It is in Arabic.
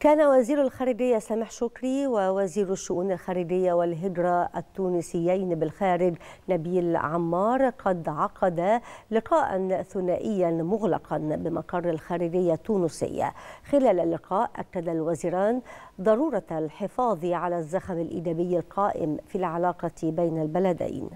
كان وزير الخارجية سامح شكري ووزير الشؤون الخارجية والهجرة التونسيين بالخارج نبيل عمار قد عقدا لقاء ثنائيا مغلقا بمقر الخارجية التونسية. خلال اللقاء أكد الوزيران ضرورة الحفاظ على الزخم الإيجابي القائم في العلاقة بين البلدين.